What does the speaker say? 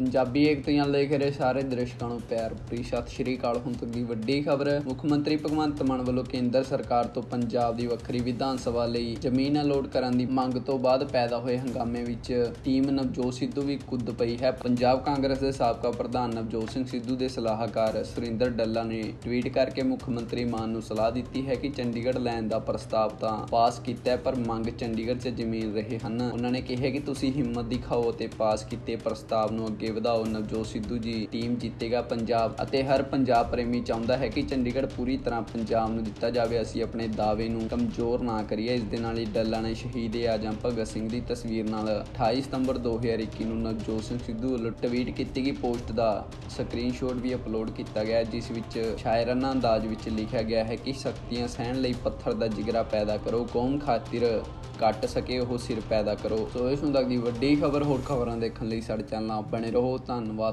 ਪੰਜਾਬੀ ਏਕਤੀਆਂ ਲਿਖ ਰਹੇ ਸਾਰੇ ਦਰਸ਼ਕਾਂ ਨੂੰ ਪਿਆਰ ਭਰੀ ਸਤਿ ਸ਼੍ਰੀ ਅਕਾਲ। ਹੁਣ ਤੱਕ ਦੀ ਵੱਡੀ ਖਬਰ, ਮੁੱਖ ਮੰਤਰੀ ਭਗਵੰਤ ਮਾਨ ਵੱਲੋਂ ਕੇਂਦਰ ਸਰਕਾਰ ਤੋਂ ਪੰਜਾਬ ਦੀ ਵੱਖਰੀ ਵਿਧਾਨ ਸਭਾ ਲਈ ਜ਼ਮੀਨ ਅਲੋਟ ਕਰਨ ਦੀ ਮੰਗ ਤੋਂ ਬਾਅਦ ਪੈਦਾ ਹੋਏ ਹੰਗਾਮੇ ਵਿੱਚ ਟੀਮ ਨਵਜੋਤ ਸਿੱਧੂ ਵੀ ਕੁੱਦ ਪਈ ਹੈ। ਪੰਜਾਬ ਕਾਂਗਰਸ ਦੇ ਸਾਬਕਾ ਪ੍ਰਧਾਨ ਨਵਜੋਤ ਸਿੰਘ ਸਿੱਧੂ ਦੇ ਸਲਾਹਕਾਰ ਸੁਰਿੰਦਰ ਡੱਲਾ ਨੇ ਟਵੀਟ ਕਰਕੇ ਮੁੱਖ ਮੰਤਰੀ ਮਾਨ ਨੂੰ ਸਲਾਹ ਦਿੱਤੀ ਹੈ ਕਿ ਚੰਡੀਗੜ੍ਹ ਲੈਣ ਦਾ ਪ੍ਰਸਤਾਵ ਤਾਂ ਪਾਸ ਕੀਤਾ ਹੈ, ਪਰ ਮੰਗ ਚੰਡੀਗੜ੍ਹ 'ਚ ਜ਼ਮੀਨ ਰਹੇ ਹਨ। ਉਹਨਾਂ ਨੇ ਕਿਹਾ ਕਿ ਤੁਸੀਂ ਹਿੰਮਤ ਦਿਖਾਓ ਤੇ ਪਾਸ ਕੀਤੇ ਪ੍ਰਸਤਾਵ ਨੂੰ ਅੱਗੇ ਵਧਾਓ। ਨਵਜੋਤ ਸਿੱਧੂ ਜੀ, ਟੀਮ ਜਿੱਤੇਗਾ ਪੰਜਾਬ ਅਤੇ ਹਰ ਪੰਜਾਬ ਪ੍ਰੇਮੀ ਚਾਹੁੰਦਾ ਹੈ ਕਿ ਚੰਡੀਗੜ੍ਹ ਪੂਰੀ ਤਰ੍ਹਾਂ ਪੰਜਾਬ ਨੂੰ ਦਿੱਤਾ ਜਾਵੇ। ਅਸੀਂ ਆਪਣੇ ਦਾਅਵੇ ਨੂੰ ਕਮਜ਼ੋਰ ਨਾ ਕਰੀਏ। ਇਸ ਦੇ ਨਾਲ ਹੀ ਡੱਲਾ ਨੇ ਸ਼ਹੀਦ ਆਜਮ ਭਗਤ ਸਿੰਘ ਦੀ ਤਸਵੀਰ ਨਾਲ 28 ਸਤੰਬਰ 2021 ਨੂੰ ਨਵਜੋਤ ਸਿੰਘ ਸਿੱਧੂ ਵੱਲੋਂ ਟਵੀਟ ਕੀਤੀ ਗਈ ਪੋਸਟ ਦਾ ਸਕਰੀਨਸ਼ਾਟ ਵੀ ਅਪਲੋਡ ਕੀਤਾ ਗਿਆ, ਜਿਸ ਵਿੱਚ ਸ਼ਾਇਰਾਨਾ ਅੰਦਾਜ਼ ਵਿੱਚ ਲਿਖਿਆ ਗਿਆ ਹੈ ਕਿ ਸ਼ਕਤੀਆਂ ਸਹਿਣ ਲਈ ਪੱਥਰ ਦਾ ਜਿਗਰਾ ਪੈਦਾ ਕਰੋ। ਕੌਮ ਖਾਤਰ ਕੱਟ ਸਕੇ, ਉਹ ਸਿਰ ਪੈਦਾ ਕਰੋ। ਸੋ ਇਸ ਨੂੰ ਤੱਕ ਦੀ ਵੱਡੀ ਖਬਰ ਹੋਰ ਖਬਰਾਂ ਦੇਖਣ ਲਈ ਸਾਡੇ ਚੈਨਲ ਨਾਲ ਬਣੇ ਰਹੋ। ਧੰਨਵਾਦ।